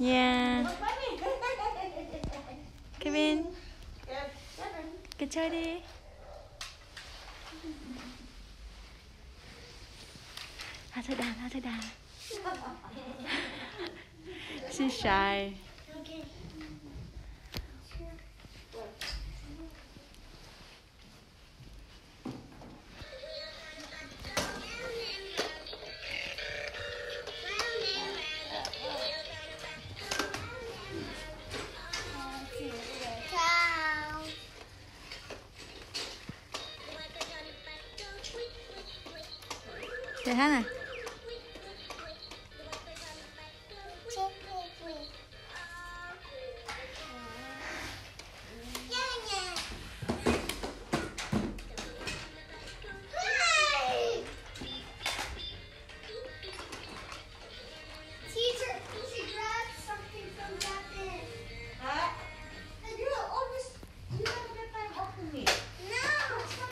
Yeah. Come in. Good Charlie. How's it done? How's it done? She's shy. Okay. Chạy hát này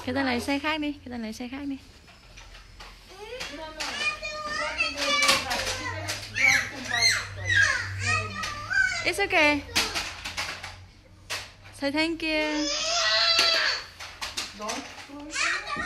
cái tên này xe khác đi cái tên này xe khác đi It's okay. Say thank you. Don't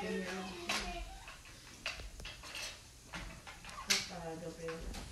Ganyan. Parado